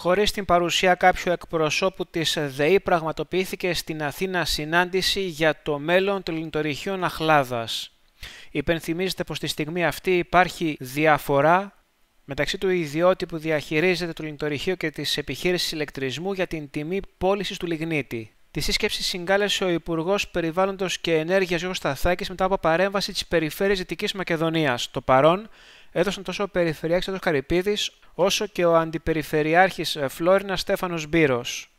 Χωρίς την παρουσία κάποιου εκπροσώπου της ΔΕΗ, πραγματοποιήθηκε στην Αθήνα συνάντηση για το μέλλον των λιντορυχείων Αχλάδας. Υπενθυμίζεται πως στη στιγμή αυτή υπάρχει διαφορά μεταξύ του ιδιώτη που διαχειρίζεται το λιντορυχείο και της επιχείρησης ηλεκτρισμού για την τιμή πώλησης του λιγνίτη. Τη σύσκεψη συγκάλεσε ο Υπουργός Περιβάλλοντος και Ενέργειας Γιώργος Σταθάκης μετά από παρέμβαση της Περιφέρειας Δυτικής Μακεδονίας. Το παρόν έδωσαν τόσο ο Περιφερειάρχη Καρυπίδης όσο και ο Αντιπεριφερειάρχης ε, Φλόρινα Στέφανος Μπύρος.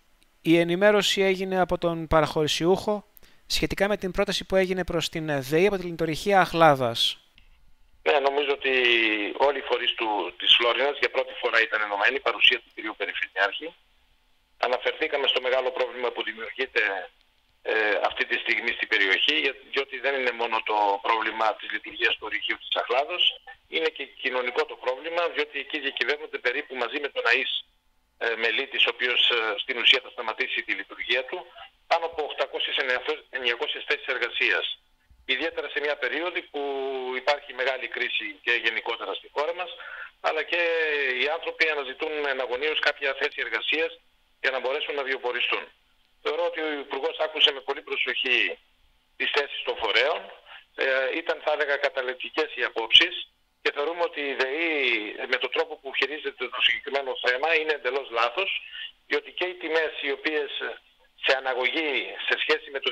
Η ενημέρωση έγινε από τον παραχωρησιούχο σχετικά με την πρόταση που έγινε προς την ΔΕΗ από την λειτουργία Αχλάδας. Ναι, νομίζω ότι όλοι οι φορείς του, της Φλόρινας για πρώτη φορά ήταν ενωμένοι, παρουσία του κ. Περιφερειάρχη. Αναφερθήκαμε στο μεγάλο πρόβλημα που δημιουργείται ε, αυτή τη στιγμή στην περιοχή, διότι δεν είναι μόνο το πρόβλημα της λειτουργίας του ορυχείου της Αχλάδος, είναι και κοινωνικό το πρόβλημα, διότι εκεί διακυβεύονται περίπου μαζί με τον ΑΕΣ ε, Μελίτης, ο οποίος ε, στην ουσία θα σταματήσει τη λειτουργία του, πάνω από 800-900 θέσεις εργασίας. Ιδιαίτερα σε μια περίοδο που υπάρχει μεγάλη κρίση και γενικότερα στη χώρα μας, αλλά και οι άνθρωποι αναζητούν εναγωνίως κάποια θέση εργασίας για να μπορέσουν να βιοποριστούν. Θεωρώ ότι ο Υπουργός άκουσε με πολύ προσοχή τις θέσεις των φορέων. Ε, ήταν, θα έλεγα, καταληπτικέ οι απόψεις και θεωρούμε ότι η ΔΕΗ με τον τρόπο που χειρίζεται το συγκεκριμένο θέμα είναι εντελώς λάθος, διότι και οι τιμές οι οποίες σε αναγωγή σε σχέση με το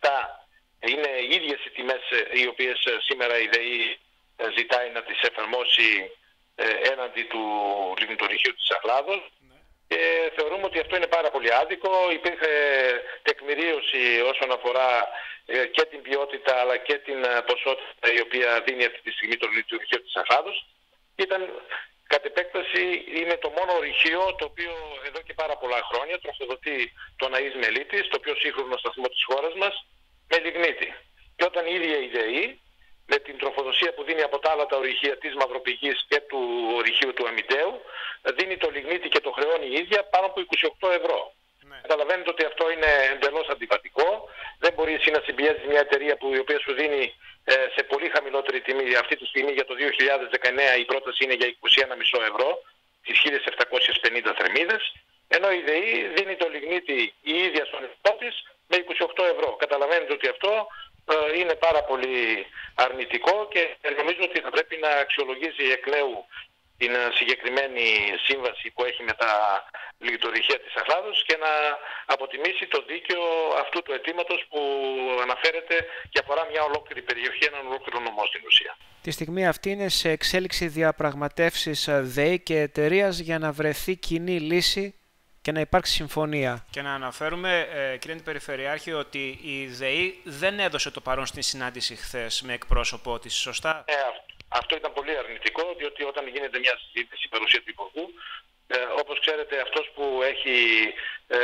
2007 είναι οι ίδιες οι τιμές οι οποίες σήμερα η ΔΕΗ ζητάει να τις εφαρμόσει ε, έναντι του λιμνητορυχείου της Αχλάδος και θεωρούμε ότι αυτό είναι πάρα πολύ άδικο. Υπήρχε τεκμηρίωση όσον αφορά ε, και την ποιότητα αλλά και την ε, ποσότητα η οποία δίνει αυτή τη στιγμή το λειτουργείο της Αχάδος. Ήταν κατ' επέκταση είναι το μόνο ορυχείο το οποίο εδώ και πάρα πολλά χρόνια τροφοδοτεί τον Αΐς Μελίτης, το πιο σύγχρονο σταθμό της χώρας μας, με λιγνίτη. Και όταν η ίδια η ΔΕΗ με την τροφοδοσία που δίνει από τα άλλα τα ορυχεία της Μαυροπηγής και του ορυχείου του Αμυντέου δίνει το λιγνίτη και το χρεώνει η ίδια πάνω από 28 ευρώ. Ναι. Καταλαβαίνετε ότι αυτό είναι εντελώς αντιβατικό. Δεν μπορείς εσύ να συμπιέζεις μια εταιρεία που, η οποία σου δίνει ε, σε πολύ χαμηλότερη τιμή. Αυτή τη στιγμή για το 2019 η πρόταση είναι για 21,5 ευρώ, τις 1750 θερμίδες, ενώ η ΔΕΗ δίνει το λιγνίτη η ίδια στον της με 28 ευρώ. Καταλαβαίνετε ότι αυτό ε, είναι πάρα πολύ αρνητικό και νομίζω ότι θα πρέπει να αξιολογήσει εκ νέου την συγκεκριμένη σύμβαση που έχει με τα λειτουργία της Αχλάδος και να αποτιμήσει το δίκαιο αυτού του αιτήματος που αναφέρεται και αφορά μια ολόκληρη περιοχή, έναν ολόκληρο νομό στην ουσία. Τη στιγμή αυτή είναι σε εξέλιξη διαπραγματεύσεις ΔΕΗ και εταιρείας για να βρεθεί κοινή λύση και να υπάρξει συμφωνία. Και να αναφέρουμε, ε, κύριε Περιφερειάρχη, ότι η ΔΕΗ δεν έδωσε το παρόν στην συνάντηση χθες με εκπρόσωπό της, σωστά; Ε, αυτό ήταν πολύ αρνητικό, διότι όταν γίνεται μια συζήτηση παρουσία του Υπουργού, ε, όπως ξέρετε αυτός που έχει ε,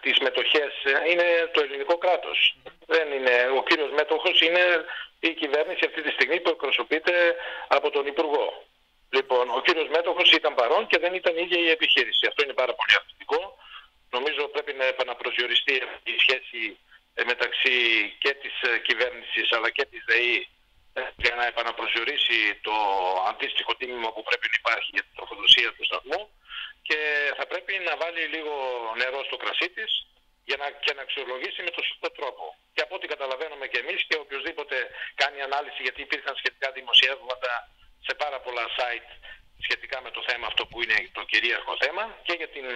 τις μετοχές είναι το ελληνικό κράτος. Δεν είναι, ο κύριος μέτοχος είναι η κυβέρνηση αυτή τη στιγμή που εκπροσωπείται από τον Υπουργό. Λοιπόν, ο κύριος μέτοχος ήταν παρόν και δεν ήταν η ίδια η επιχείρηση. Αυτό είναι πάρα πολύ αρνητικό. Νομίζω πρέπει να επαναπροσδιοριστεί η σχέση ε, μεταξύ και της κυβέρνησης αλλά και της ΔΕΗ για να επαναπροσδιορίσει το αντίστοιχο τίμημα που πρέπει να υπάρχει για την τροφοδοσία του σταθμού και θα πρέπει να βάλει λίγο νερό στο κρασί της για να, και να αξιολογήσει με τον σωστό τρόπο. Και από ό,τι καταλαβαίνουμε και εμείς και οποιοδήποτε κάνει ανάλυση γιατί υπήρχαν σχετικά δημοσιεύματα σε πάρα πολλά site σχετικά με το θέμα αυτό που είναι το κυρίαρχο θέμα και για την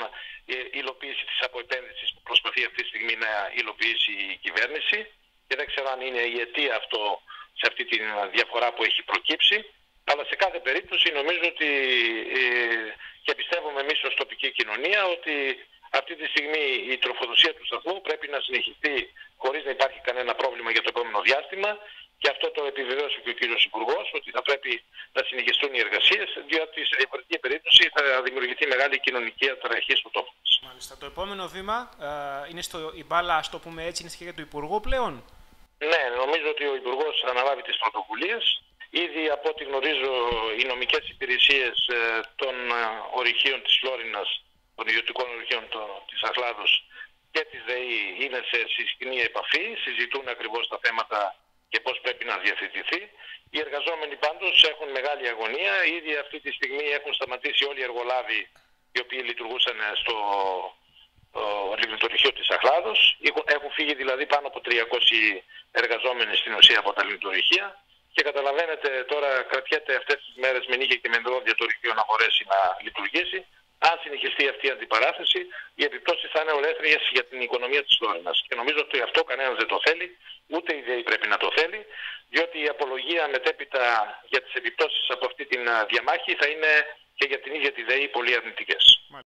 ε, υλοποίηση της αποεπένδυσης που προσπαθεί αυτή τη στιγμή να υλοποιήσει η κυβέρνηση και δεν ξέρω αν είναι η αιτία αυτό σε αυτή τη διαφορά που έχει προκύψει. Αλλά σε κάθε περίπτωση νομίζω ότι ε, και πιστεύουμε εμείς ως τοπική κοινωνία ότι αυτή τη στιγμή η τροφοδοσία του σταθμού πρέπει να συνεχιστεί χωρίς να υπάρχει κανένα πρόβλημα για το επόμενο διάστημα και αυτό το επιβεβαίωσε και ο κύριος Υπουργός ότι θα πρέπει να συνεχιστούν οι εργασίες διότι σε διαφορετική περίπτωση θα δημιουργηθεί μεγάλη κοινωνική αταραχή στο τόπο μας. Μάλιστα. Το επόμενο βήμα ε, είναι στο, η μπάλα, ας το πούμε έτσι, είναι σχέδια του Υπουργού πλέον; Ναι, νομίζω ότι ο Υπουργός θα αναλάβει τις πρωτοβουλίες. Ήδη από ό,τι γνωρίζω οι νομικές υπηρεσίες ε, των ε, ορυχείων της Φλόρινα, των ιδιωτικών ορυχείων της Αχλάδος και της ΔΕΗ είναι σε συσκηνή επαφή, συζητούν ακριβώς τα θέματα και πώς πρέπει να διαθετηθεί. Οι εργαζόμενοι πάντως έχουν μεγάλη αγωνία. Ήδη αυτή τη στιγμή έχουν σταματήσει όλοι οι εργολάβοι οι οποίοι λειτουργούσαν στο λιμνητορυχείο της Αχλάδος. Έχουν φύγει δηλαδή πάνω από 300 εργαζόμενοι στην ουσία από τα λιμνητορυχεία και καταλαβαίνετε τώρα κρατιέται αυτές τις μέρες με νύχια και με ενδρόδια το ρηχείο να μπορέσει να λειτουργήσει. Αν συνεχιστεί αυτή η αντιπαράθεση, οι επιπτώσεις θα είναι ολέθριες για την οικονομία της Φλόρινα. Και νομίζω ότι αυτό κανένας δεν το θέλει, ούτε η ΔΕΗ πρέπει να το θέλει, διότι η απολογία μετέπειτα για τις επιπτώσεις από αυτή τη διαμάχη θα είναι και για την ίδια τη ΔΕΗ πολύ αρνητικές.